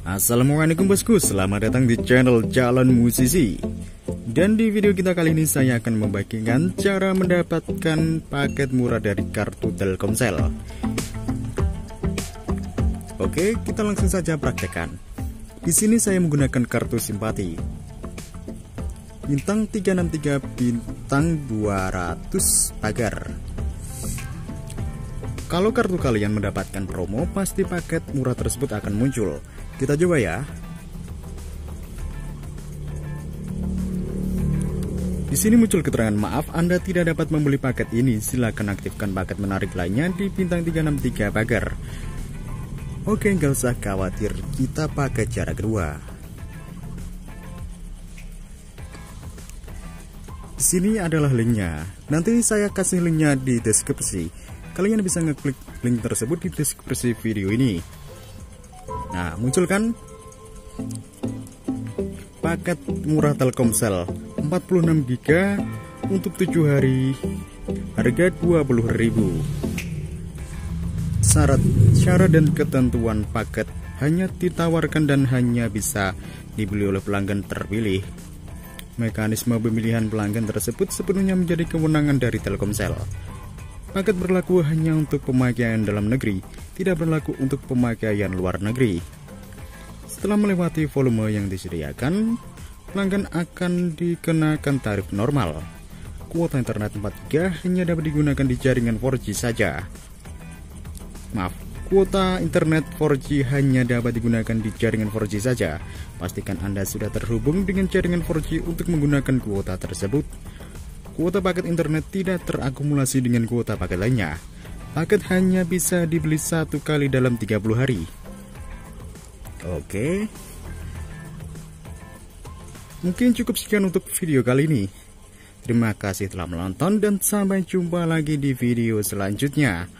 Assalamualaikum bosku, selamat datang di channel Jalan Musisi. Dan di video kita kali ini saya akan membagikan cara mendapatkan paket murah dari kartu Telkomsel. Oke, kita langsung saja praktekkan. Di sini saya menggunakan kartu simpati. Bintang 363 bintang 200 pagar kalau kartu kalian mendapatkan promo, pasti paket murah tersebut akan muncul. Kita coba ya. Di sini muncul keterangan maaf Anda tidak dapat membeli paket ini. Silakan aktifkan paket menarik lainnya di bintang 363 pagar. Oke, nggak usah khawatir, kita pakai cara kedua. Di sini adalah linknya. Nanti saya kasih linknya di deskripsi. Kalian bisa ngeklik link tersebut di deskripsi video ini. Nah, muncul kan paket murah Telkomsel 46 GB untuk 7 hari harga 20.000. Syarat syarat dan ketentuan paket hanya ditawarkan dan hanya bisa dibeli oleh pelanggan terpilih. Mekanisme pemilihan pelanggan tersebut sepenuhnya menjadi kewenangan dari Telkomsel. Paket berlaku hanya untuk pemakaian dalam negeri, tidak berlaku untuk pemakaian luar negeri. Setelah melewati volume yang disediakan, pelanggan akan dikenakan tarif normal. Kuota internet 4GB hanya dapat digunakan di jaringan 4G saja. Maaf, kuota internet 4G hanya dapat digunakan di jaringan 4G saja. Pastikan Anda sudah terhubung dengan jaringan 4G untuk menggunakan kuota tersebut. Kuota paket internet tidak terakumulasi dengan kuota paket lainnya. Paket hanya bisa dibeli satu kali dalam 30 hari. Oke. Mungkin cukup sekian untuk video kali ini. Terima kasih telah menonton dan sampai jumpa lagi di video selanjutnya.